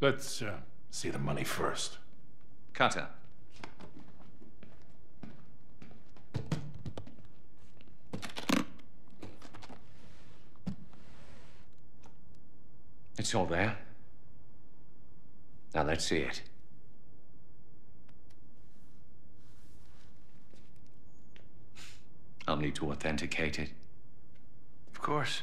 Let's uh, see the money first. Cutter. It's all there. Now let's see it. I'll need to authenticate it. Of course.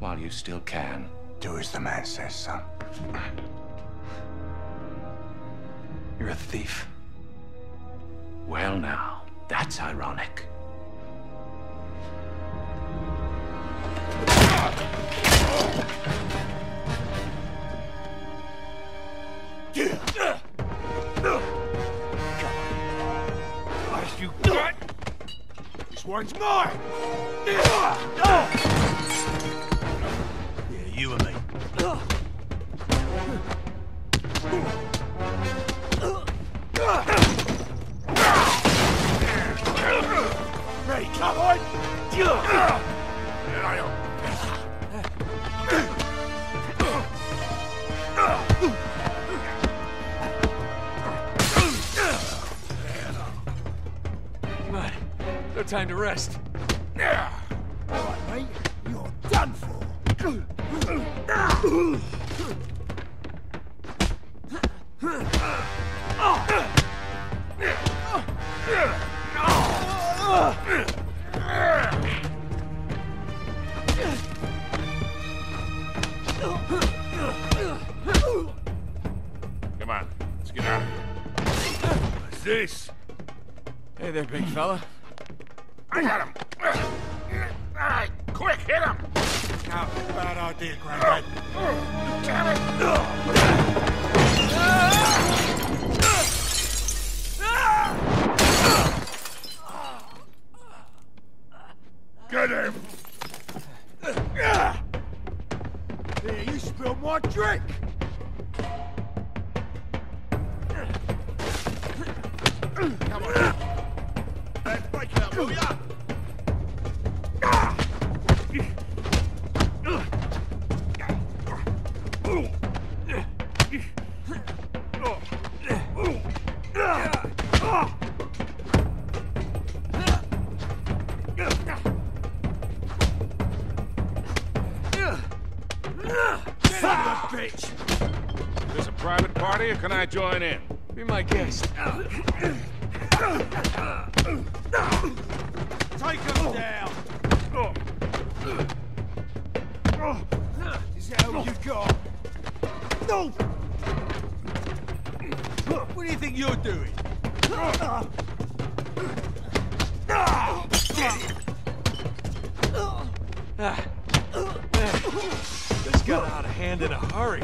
While you still can. Do as the man says, son. You're a thief. Well, now, that's ironic. Last you got. This one's mine. No time to rest. All right, mate, you're done for. Come on, let's get out of here. What's this? Hey there, big fella. I got him. All right, quick, hit him. out. Bad idea, Grandad. Get him! Here, you spilled my drink! Can I join in? Be my guest. Take him down! Is that all you got? No! What do you think you're doing? Ah. Ah. This got out of hand in a hurry.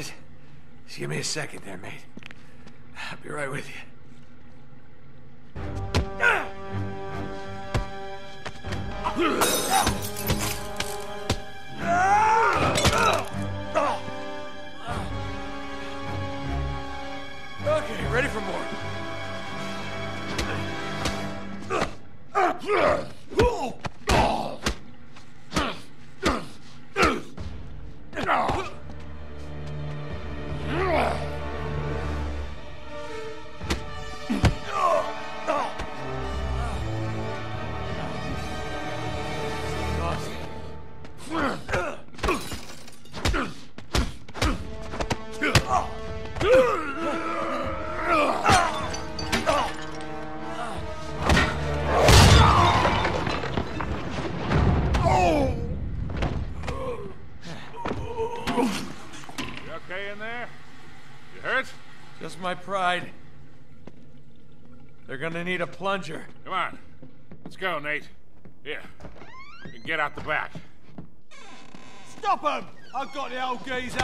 Just, just give me a second there, mate. I'll be right with you. Okay, ready for more. They're gonna need a plunger. Come on. Let's go, Nate. Here. You can get out the back. Stop him! I've got the old geezer!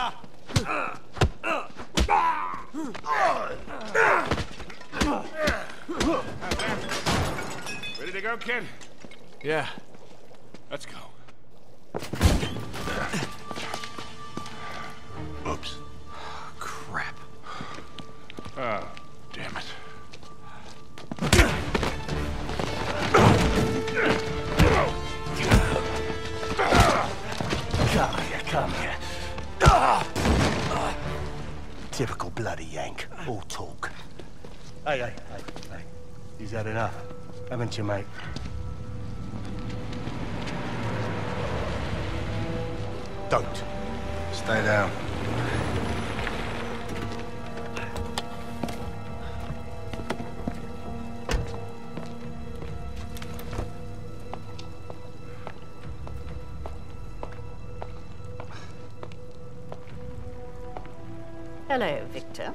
Ready to go, kid? Yeah. Let's go. All talk. Hey, hey, hey, hey. You've had enough, haven't you, mate? Don't. Stay down. Hello, Victor.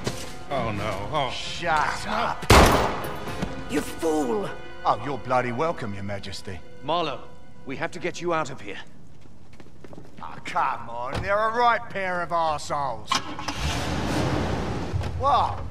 Oh, no. Oh. Shut up! You fool! Oh, you're bloody welcome, Your Majesty. Marlowe, we have to get you out of here. Oh, come on, they're a right pair of arseholes. What?